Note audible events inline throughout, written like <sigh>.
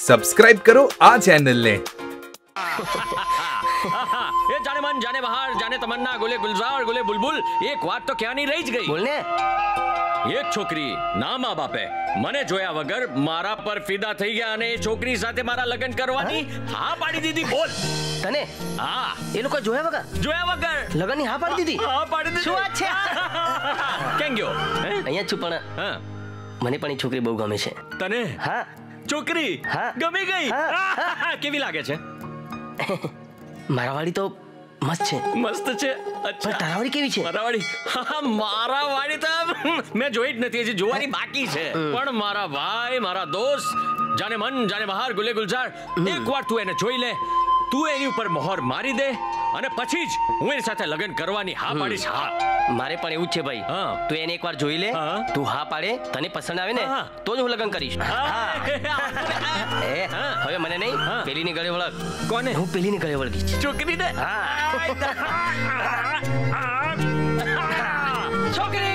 Subscribe કરો આ ચેનલને એ જાને મન જાને બહાર જાને તમન્ના ગુલે ગુલઝાર ગુલે બુલબુલ એક વાત તો ક્યાંની રહી જ ગઈ બોલને એક છોકરી ના મા બાપે મને જોયા વગર મારા પર ફિદા થઈ ગયા અને એ છોકરી સાથે મારા લગ્ન કરવાની હા પાડી દીધી બોલ તને હા એ લોકો જોયા વગર જોયા વગર લગ્નની હા પાડી દીધી હા પાડી દીધી શું વાત છે કેમ ગયો અહીંયા છું પણ હા મને પણ એ છોકરી બહુ ગમે છે તને હા છોકરી ગમી ગઈ. કેવી લાગે છે? <laughs> મારા વાળી તો મસ્ત છે. મસ્ત છે? અચ્છા. તારા વાળી કેવી છે? મારા વાળી? હા, મારા વાળી તો મેં જોઈ જ નથી હજી જોવાની બાકી છે. પણ મારા ભાઈ મારા દોસ્ત જાને મન જાને બહાર ગુલે ગુલઝાર એકવાર તું એને જોઈ લે તું એની ઉપર મોહર મારી દે અને પછી જ હું એની સાથે લગ્ન કરવાની હા પાડીશ. હા. મારે પણ એવું જ છે ભાઈ. હા. તું એને એકવાર જોઈ લે. તું હા પાડે તને પસંદ આવે ને તો જ હું લગ્ન કરીશ. <laughs> હવે મને નહીં પેલી પેલીની ગળે વળગ. કોને? હું પેલીની ગળે વળગીશ. છોકરીને છોકરી <laughs>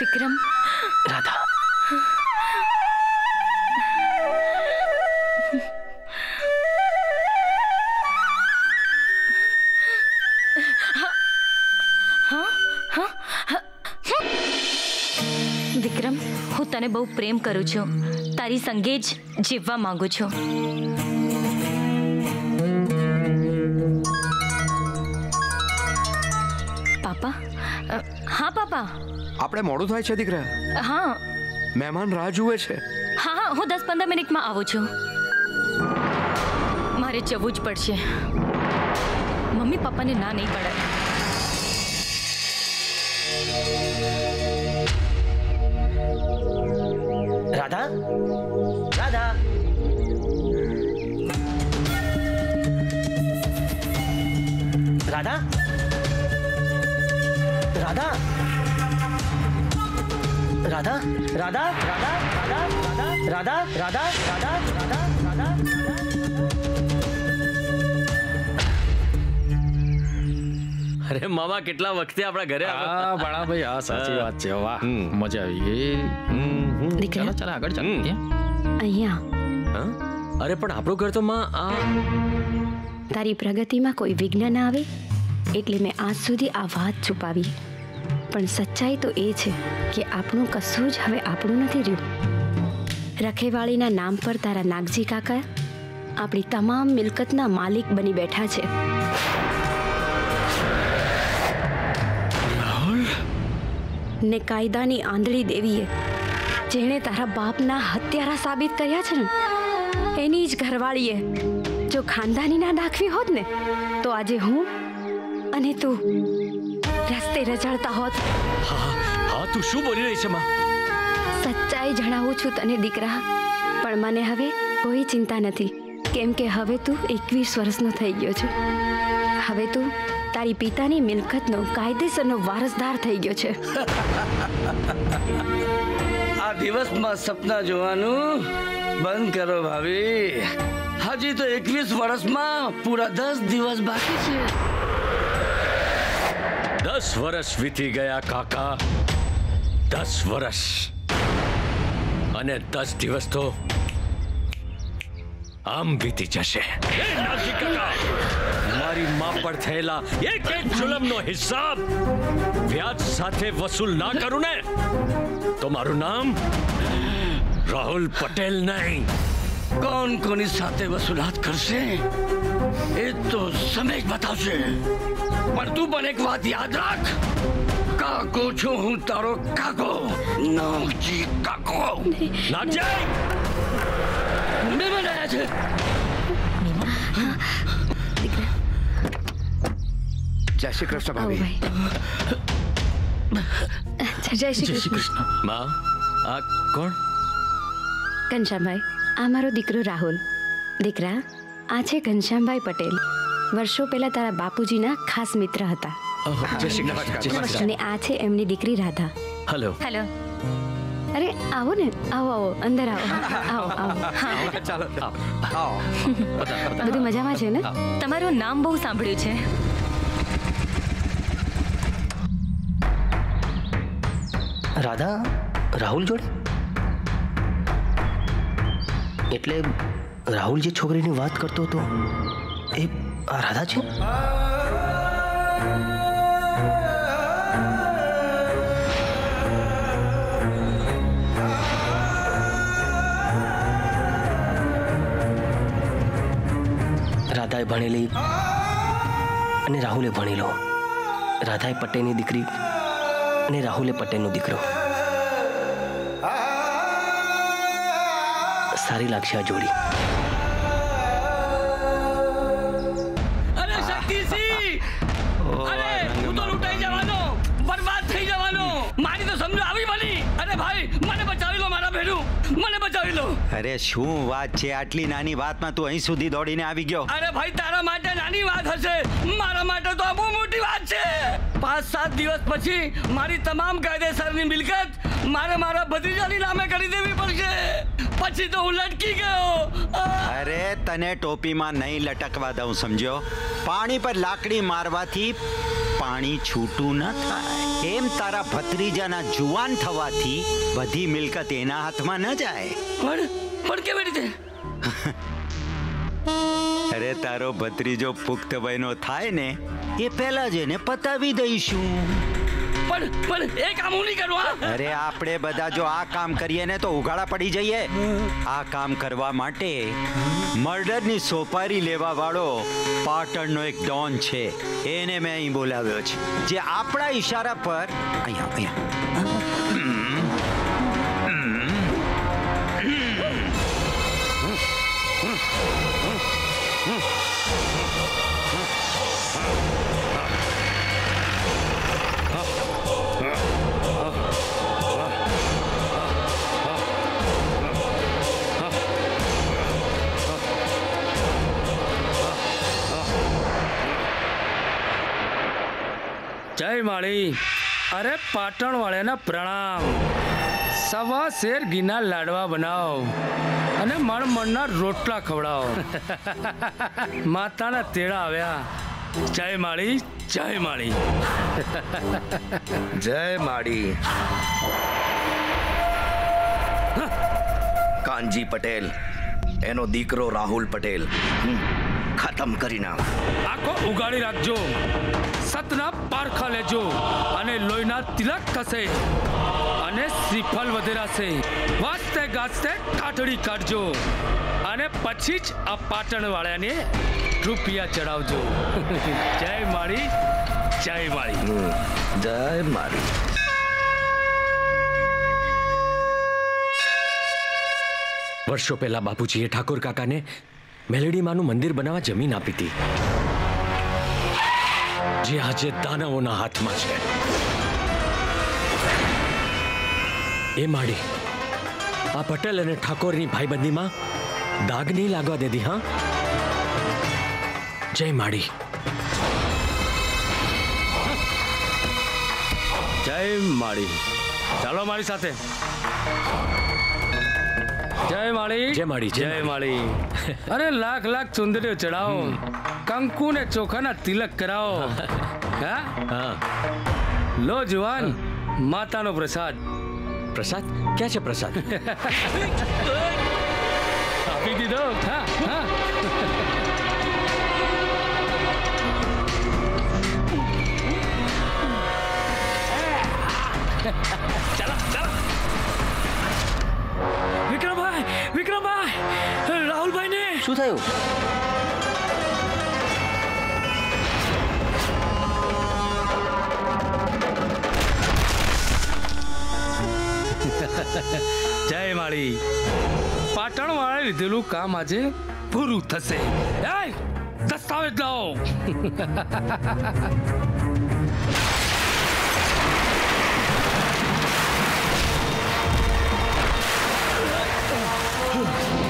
વિક્રમ રાધા વિક્રમ હું તને બહુ પ્રેમ કરું છું તારી સંગે જ જીવવા માંગુ છું હા આપણે મોડું થાય છે દીકરા? હા. મહેમાન રાહ જુએ છે. હા હા હું દસ પંદર મિનિટમાં આવું છું. મારે જવું જ પડશે. મમ્મી પપ્પાને ના નહીં પડે. રાધા? રાધા? રાધા? રાધા? રાધા રાધા રાધા રાધા રાધા રાધા રાધા રાધા રાધા અરે મામા કેટલા વખતે આપણા ઘરે આવ્યા હા બાળા ભાઈ આ સાચી વાત છે. વાહ મજા આવી ગઈ. દીકરા. ચાલો ચાલો આગળ ચાલો. અહીંયા. હા? અરે પણ આપણું ઘર તો માં આ તારી પ્રગતિમાં કોઈ વિઘ્ન ના આવે? એટલે મેં આજ સુધી આ વાત છુપાવી. પણ સચ્ચાઈ તો એ છે કે આપણું કશું જ હવે આપણું નથી રહ્યું. રખેવાળીના નામ પર તારા નાગજી કાકા આપણી તમામ મિલકતના માલિક બની બેઠા છે. ને કાયદાની આંધળી દેવીએ જેણે તારા બાપના હત્યારા સાબિત કર્યા છે ને? એની જ ઘરવાળીએ જો ખાનદાની ના દાખવી હોત ને તો આજે હું અને તું રસ્તે રજળતા હોત. હા હા તું શું બોલી રહી છે માં? સચ્ચાઈ જણાવું છું તને દીકરા. પણ મને હવે કોઈ ચિંતા નથી. કેમ કે હવે તું એકવીસ વર્ષનો થઈ ગયો છે. હવે તું તારી પિતાની મિલકતનો કાયદેસરનો વારસદાર થઈ ગયો છે. <laughs> આ દિવસમાં સપના જોવાનું બંધ કરો ભાભી. હજી તો એકવીસ વર્ષમાં પૂરા દસ દિવસ બાકી છે. દસ વર્ષ વીતી ગયા કાકા દસ વર્ષ અને દસ દિવસ તો આમ વીતી જશે મારી માં પર થયેલા એક એક જુલમનો હિસાબ વ્યાજ સાથે વસૂલ ના કરું ને તો મારું નામ રાહુલ પટેલ નહીં કોણ કોની સાથે વસૂલાત કરશે એ તો સમય જ બતાવશે पर तू पर एक बात याद रख। काको छू हूँ तारो काको नामची काको। नामचाई मेमन आया छे। जय श्री कृष्ण भाभी जय श्री कृष्ण माँ आ कौन? ઘનશ્યામભાઈ આ મારો દીકરો રાહુલ દીકરા આ છે ઘનશ્યામભાઈ પટેલ વર્ષો પહેલા તારા બાપુજીના ખાસ મિત્ર હતા. અને આ છે એમની દીકરી રાધા. હલો. હેલો. અરે આવો ને. આવો આવો. અંદર આવો. આવો આવો. હા ચાલો. બધું મજામાં છે ને? તમારું નામ બહુ સાંભળ્યું છે. રાધા રાહુલ જોડે? એટલે રાહુલ જે છોકરીની વાત કરતો હતો એ આ રાધા છે? રાધાએ ભણેલી અને રાહુલે ભણેલો રાધાએ પટેલની દીકરી અને રાહુલે પટેલનો દીકરો. સારી લાગશે આ જોડી. ભેરું મને લો. અરે શું વાત છે? આટલી નાની વાતમાં તું અહીં સુધી દોડીને આવી ગયો. અરે ભાઈ તારા માટે નાની વાત હશે. મારા માટે તો આ બહુ મોટી વાત છે. પાંચ સાત દિવસ પછી મારી તમામ કાયદેસરની મિલકત મારે મારા ભત્રીજાની નામે કરી દેવી પડશે. પછી તો હું લટકી ગયો. અરે તને ટોપીમાં નહીં લટકવા દઉં સમજ્યો? પાણી પર લાકડી મારવાથી પાણી છૂટું ન થાય. એમ તારા ભત્રીજાના જુવાન થવાથી બધી મિલકત એના હાથમાં ન જાય. પણ પણ કેવી રીતે? <laughs> અરે તારો ભત્રીજો પુખ્ત વયનો થાય ને એ પહેલા જ એને પતાવી દઈશું. પણ પણ એ કામ હું નહીં કરું અરે આપણે બધા જો આ કામ કરીએ ને તો ઉઘાડા પડી જઈએ. આ કામ કરવા માટે મર્ડરની સોપારી લેવા વાળો પાટણનો એક ડોન છે. એને મેં અહીં બોલાવ્યો છે. જે આપણા ઈશારા પર અહીંયા અહીંયા. જય માળી. અરે પાટણ વાળાના પ્રણામ. સવા શેર ઘીના લાડવા બનાવો અને મણમણના રોટલા ખવડાવો. <laughs> માતાના તેડા આવ્યા. જય માળી જય માળી. <laughs> જય માળી. <laughs> કાનજી પટેલ એનો દીકરો રાહુલ પટેલ. ખતમ કરી નાખ. આખો ઉગાડી રાખજો. લેજો અને લોહીના તિલક થશે અને શ્રીફળ વધેરાશે વાંચતે ગાજતે કાઠડી કાઢજો અને પછી જ આ પાટણ વાળાને રૂપિયા ચડાવજો. <laughs> જય માળી જય માળી. જય માળી. વર્ષો પહેલા બાપુજીએ ઠાકોર કાકાને મેલડીમાનું મંદિર બનાવવા જમીન આપી હતી. જે આજે દાનવોના હાથમાં છે. એ માડી આ પટેલ અને ઠાકોરની ભાઈબંધીમાં દાગ નહીં લાગવા દેતી હા? જય માડી. જય માળી ચાલો મારી સાથે. જય માળી જય માળી, જય જય માળી અરે લાખ લાખ ચુંદડીઓ ચડાવો. કંકુ ને ચોખાના તિલક કરાવો હા હા લો જુવાન માતાનો પ્રસાદ પ્રસાદ ક્યાં છે પ્રસાદ આપી દીધો હા હા ચાલો ચાલો વિક્રમભાઈ વિક્રમભાઈ રાહુલભાઈ ને શું થયું જય માળી. પાટણ વાળા લીધેલું કામ આજે પૂરું થશે. દસ્તાવેજ લાવો. ભાગી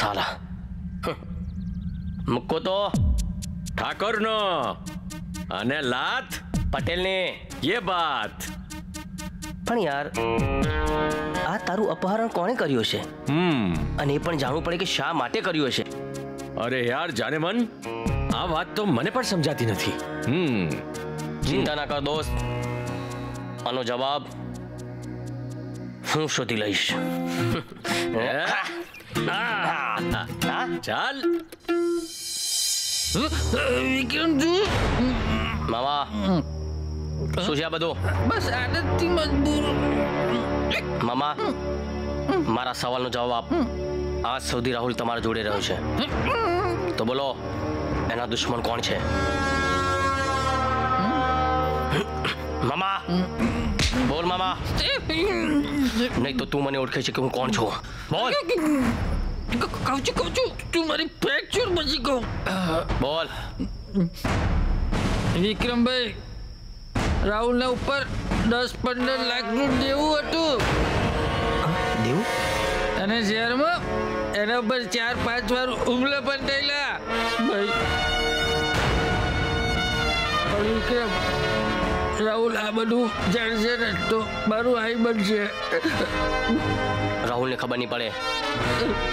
સાલા. મૂકો તો. ઠાકોરનો. અને લાત પટેલની. એ વાત. પણ યાર આ તારું અપહરણ કોણે કર્યું છે હમ. અને એ પણ જાણવું પડે કે શા માટે કર્યું છે અરે યાર જાને મન. આ વાત તો મને પણ સમજાતી નથી. હમ. ચિંતા ના કર દોસ્ત. આનો જવાબ હું શોધી લઈશ. ચાલ. મામા શું છે આ બધું? બસ આદતથી મજબૂર. મામા મારા સવાલનો જવાબ આપ. આજ સુધી રાહુલ તમારા જોડે રહ્યો છે. તો બોલો એના દુશ્મન કોણ છે? મામા બોલ મામા. નહીં તો તું મને ઓળખે છે કે હું કોણ છું. બોલ. કહું છું કહું છું તું મારી ફ્રેક્ચર પછી કહું. બોલ. વિક્રમભાઈ રાહુલના ઉપર દસ પંદર લાખનું દેવું હતું. દેવું? અને શહેરમાં એના ઉપર ચાર પાંચ વાર હુમલા પણ થયેલા ભાઈ વિક્રમ રાહુલ આ બધું જાણશે ને તો મારું આઈ બનશે. રાહુલને ખબર નહીં પડે.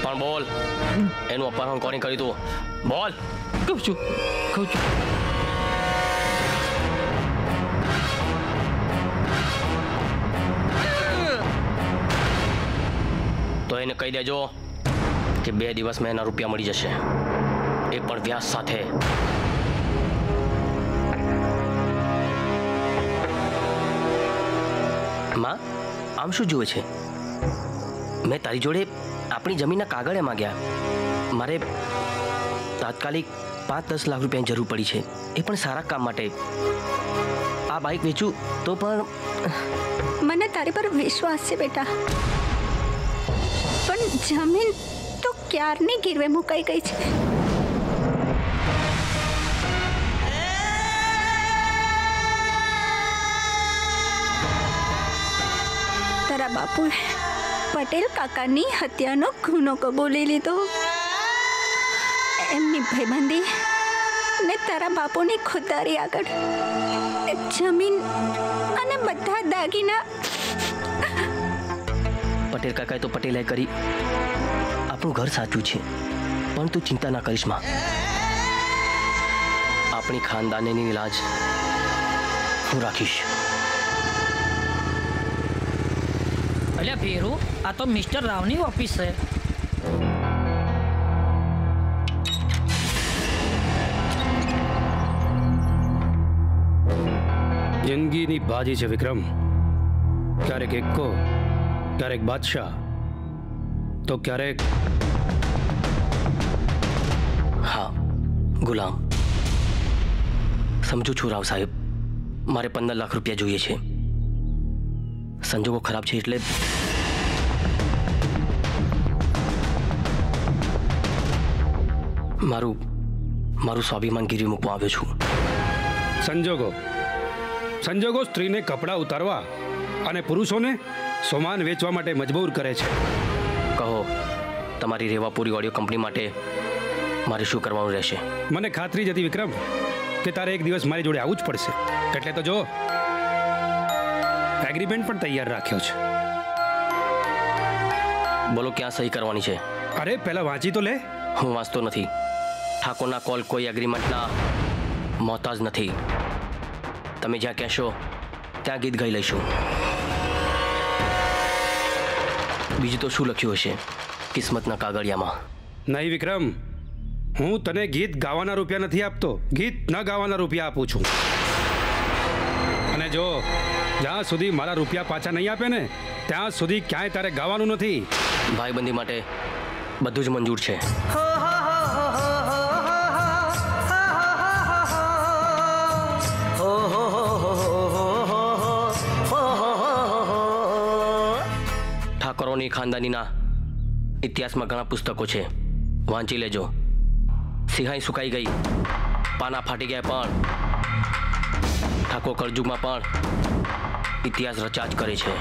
પણ બોલ એનું અપહરણ કોને કર્યું તું? બોલ. કહું છું કહું છું. તો એને કહી દેજો કે બે દિવસમાં એના રૂપિયા મળી જશે. એ પણ વ્યાસ સાથે. માં આમ શું જુએ છે? મેં તારી જોડે આપણી જમીનના કાગળે માંગ્યા. મારે તાત્કાલિક પાંચ દસ લાખ રૂપિયાની જરૂર પડી છે. એ પણ સારા કામ માટે. આ બાઇક વેચું તો પણ મને તારી પર વિશ્વાસ છે બેટા. પણ જમીન તો ક્યારની ગીરવે મુકાઈ ગઈ છે? બાપુએ પટેલ કાકાની હત્યાનો ગુનો કબૂલી લીધો. એમની ભાઈબંધી ને તારા બાપુની ખુદારી આગળ જમીન અને બધા દાગીના. પટેલ કાકાએ તો પટેલાઈ કરી આપણું ઘર સાચું છે, પણ તું ચિંતા ના કરીશમાં. આપણી ખાનદાનીની લાજ હું રાખીશ. અલ્યા ભેરુ આ તો મિસ્ટર રાવની ઓફિસ છે. જિંદગીની બાજી છે વિક્રમ. ક્યારેક એક્કો ક્યારેક બાદશાહ. તો ક્યારેક હા ગુલામ. સમજુ છું રાવ સાહેબ મારે પંદર લાખ રૂપિયા જોઈએ છે. સંજોગો ખરાબ છે એટલે મારું મારું સ્વાભિમાન ગીરવી મૂકવા આવ્યો છું. સંજોગો. સંજોગો સ્ત્રીને કપડાં ઉતારવા અને પુરુષોને સોમાન વેચવા માટે મજબૂર કરે છે. કહો તમારી રેવાપુરી ઓડિયો કંપની માટે મારે શું કરવાનું રહેશે? મને ખાતરી જ હતી વિક્રમ કે તારે એક દિવસ મારી જોડે આવવું જ પડશે. એટલે તો જો એગ્રીમેન્ટ પણ તૈયાર રાખ્યો છે. બોલો ક્યાં સહી કરવાની છે? અરે પહેલા વાંચી તો લે. હું વાંચતો નથી. ઠાકોરના કોલ કોઈ એગ્રીમેન્ટના મોહતાજ નથી. તમે જ્યાં કહેશો ત્યાં ગીત ગાઈ લઈશું. બીજું તો શું લખ્યું હશે? કિસ્મતના કાગળિયામાં. નહીં વિક્રમ હું તને ગીત ગાવાના રૂપિયા નથી આપતો. ગીત ન ગાવાના રૂપિયા આપું છું. અને જો જ્યાં સુધી મારા રૂપિયા પાછા નહીં આપે ને ત્યાં સુધી ક્યાંય તારે ગાવાનું નથી. ભાઈબંધી માટે બધું જ મંજૂર છે. ઠાકોરોની ખાનદાનીના ઇતિહાસમાં ઘણા પુસ્તકો છે. વાંચી લેજો. સિંહાઈ સુકાઈ ગઈ. પાના ફાટી ગયા પણ. ઠાકોર કળજુગમાં પણ ઇતિહાસ રચા જ કરે છે.